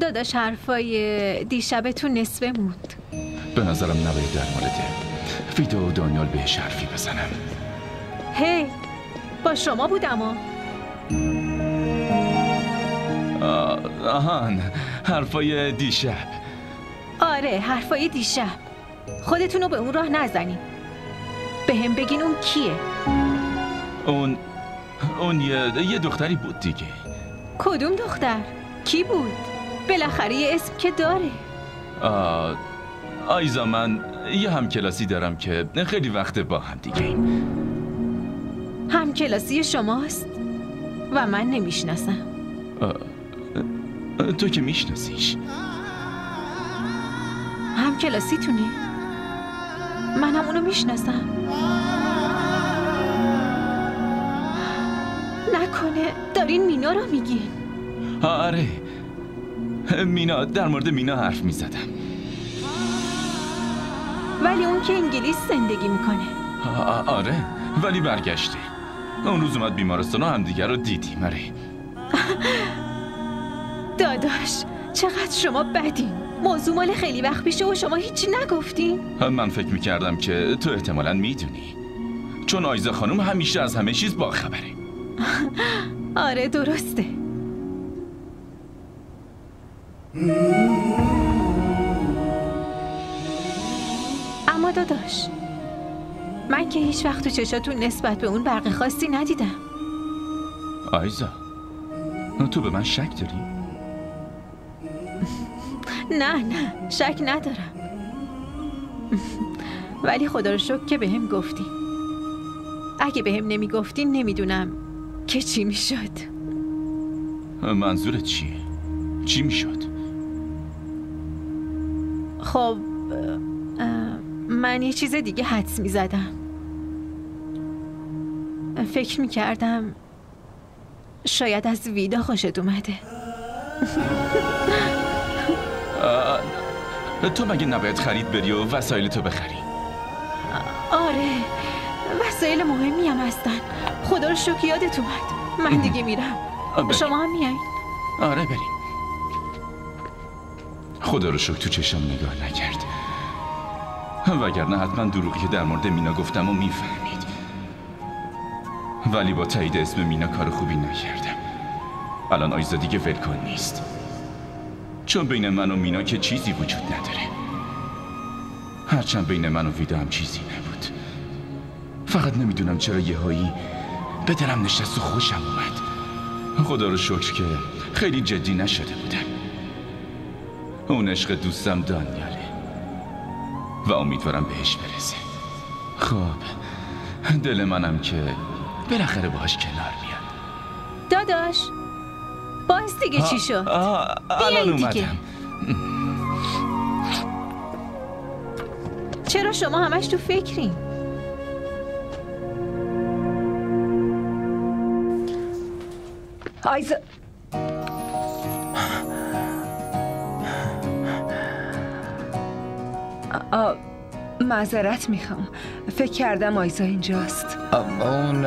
داداش حرفای دیشبتون نصفه موند به نظرم نباید در مورد ویدو و دانیال بهش حرفی بزنم. هی با شما بودم ها آه، آهان حرفای دیشب. آره حرفای دیشب. خودتون رو به اون راه نزنین. به هم بگین اون کیه. اون اون یه, یه دختری بود دیگه. کدوم دختر؟ کی بود؟ بالاخره یه اسم که داره. آه، آیزا من یه همکلاسی دارم که خیلی وقت با هم دیگه ایم. هم کلاسی شماست و من نمی‌شناسم. تو که میشناسیش. هم کلاسی تونه من هم اونو می‌شناسم. نکنه دارین مینا رو میگین. آره مینا در مورد مینا حرف می‌زدم. ولی اون که انگلیس زندگی می‌کنه. آره ولی برگشته اون روز اومد بیمارستان و همدیگر رو دیدیم آره داداش چقدر شما بدین. موضوع مال خیلی وقت پیشه و شما هیچی نگفتین من فکر می‌کردم که تو احتمالا می‌دونی. چون آیزا خانم همیشه از همه چیز باخبره. آره درسته. اما داداش من که هیچ وقت تو چشاتون نسبت به اون برق خاصی ندیدم آیزا تو به من شک داری؟ نه نه شک ندارم ولی خدا رو شکر که به هم گفتین اگه به هم نمی گفتین نمی‌دونم که چی می‌شد منظورت چیه؟ چی می‌شد؟ خب من یه چیز دیگه حدس می زدم فکر می کردم شاید از ویدا خوشت اومده. تو مگه نباید خرید بری و وسایل تو بخری؟ آره وسایل مهمی هم هستن. خدا رو شکر یادت اومد. من دیگه میرم. شما هم میایین آره بریم. خدا رو شکر تو چشم نگاه نکرد. وگرنه حتما دروغی که در مورد مینا گفتم و می‌فهمید. ولی با تایید اسم مینا کار خوبی نکردم. الان آیزا دیگه ولکن نیست. چون بین من و مینا که چیزی وجود نداره. هرچند بین من و ویدا هم چیزی نبود. فقط نمی‌دونم چرا یهایی به دلم نشست و خوشم اومد. خدا رو شکر که خیلی جدی نشده بودم. اون عشق دوستم دانیاله. و امیدوارم بهش برسه. خب دل منم که بالاخره باهاش کنار میاد. داداش باز دیگه چی شد؟ الان دیگه. اومدم. چرا شما همش تو فکرین؟ آیزا آ- معذرت می‌خوام. فکر کردم آیزا اینجاست. اون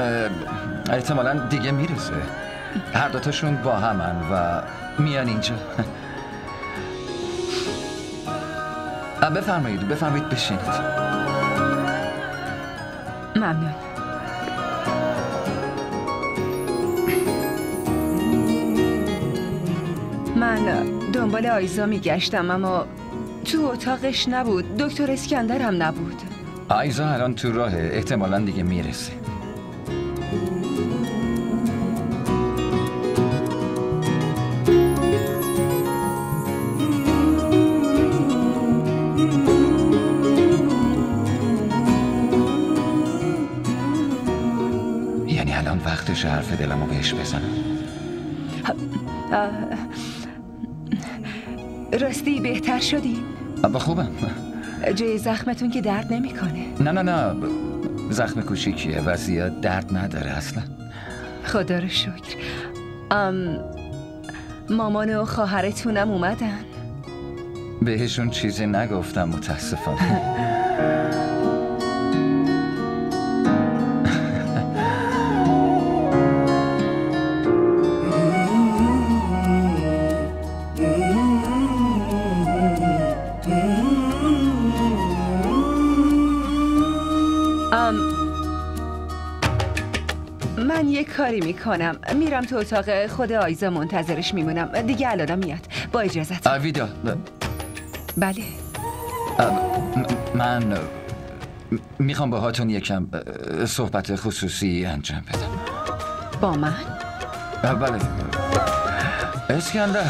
احتمالا دیگه می‌رسه هر دوتاشون با همن و میان اینجا. بفرمایید بفرمایید بشینید. ممنون. من دنبال آیزا میگشتم اما تو اتاقش نبود. دکتر اسکندر هم نبود. آیزا الان تو راهه احتمالا دیگه می‌رسه. یعنی الان وقتش حرف دلمو بهش بزنم. راستی بهتر شدی؟ با خوبم. جای زخمتون که درد نمی‌کنه. نه نه نه. زخم کوچیکیه و زیاد درد نداره اصلا. خدا رو شکر. ام مامان و خواهرتونم اومدن. بهشون چیزی نگفتم متاسفانه. کاری می‌کنم. میرم تو اتاق. خود آیزا منتظرش میمونم. دیگه الانم میاد. با اجازت. ویدا بله. من می‌خوام با هاتون یکم صحبت خصوصی انجام بدم. با من؟ بله. اسکندر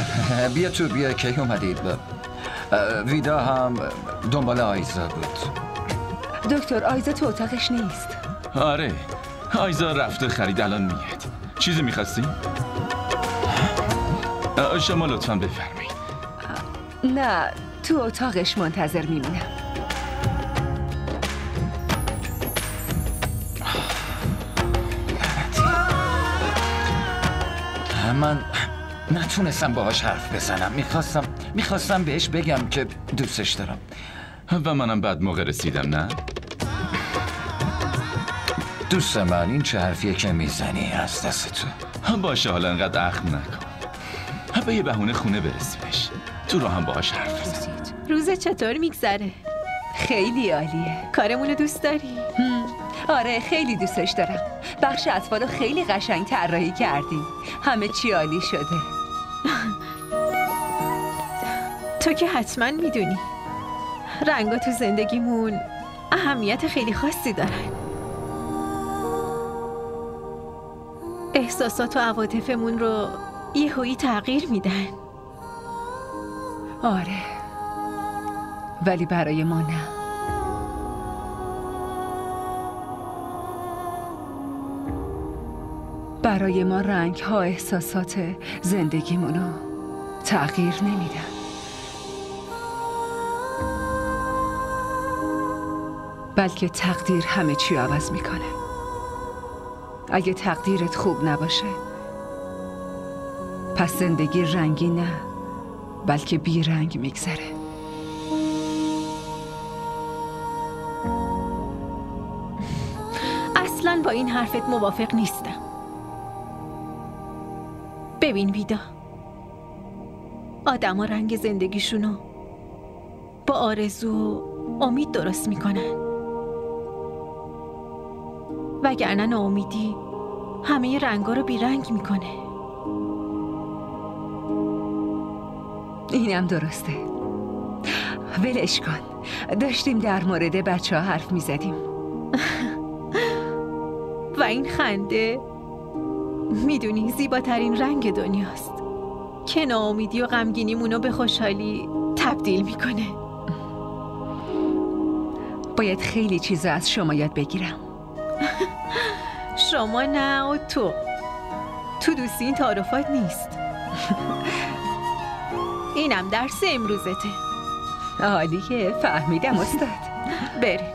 بیا تو بیا کی اومدید؟ ویدا هم دنبال آیزا بود. دکتر آیزا تو اتاقش نیست. آره. آیزا رفته خرید الان میاد. چیزی می‌خواستی؟ شما لطفا بفرمایید. نه تو اتاقش منتظر میمونم. من نتونستم باهاش حرف بزنم. می‌خواستم می‌خواستم بهش بگم که دوستش دارم. و منم بعد موقع رسیدم نه؟ دوست من این چه حرفیه که می‌زنی از دست تو باشه حالا انقدر اخم نکن. به یه بهونه خونه برسیمش. تو رو هم باهاش حرف بزن. روز چطور میگذره؟ خیلی عالیه. کارمونو دوست داری؟ آره خیلی دوستش دارم. بخش اطفالو خیلی قشنگ طراحی کردیم همه چی عالی شده. تو که حتما می‌دونی. رنگا تو زندگیمون اهمیت خیلی خاصی دارن. احساسات و عواطفمون رو یهویی تغییر میدن. آره. ولی برای ما نه. برای ما رنگ ها احساسات زندگیمونو تغییر نمیدن. بلکه تقدیر همه چی عوض می‌کنه. اگه تقدیرت خوب نباشه پس زندگی رنگی نه بلکه بی رنگ میگذره. اصلا با این حرفت موافق نیستم. ببین ویدا آدما رنگ زندگیشونو با آرزو و امید درست می‌کنن. وگرنه ناامیدی همه رنگا رو بیرنگ می‌کنه. اینم درسته. ولش کن. داشتیم در مورد بچه ها حرف می‌زدیم. و این خنده می‌دونی زیباترین رنگ دنیاست که ناامیدی و غمگینیمونو به خوشحالی تبدیل می‌کنه. باید خیلی چیزا از شما یاد بگیرم. شما نه و تو. تو دوستی این تعارفات نیست. اینم درس امروزته. عالیه فهمیدم استاد. بریم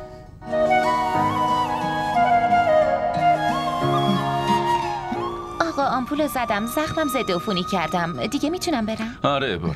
آقا آمپول رو زدم. زخمم ضد عفونی کردم. دیگه می‌تونم برم؟ آره برو.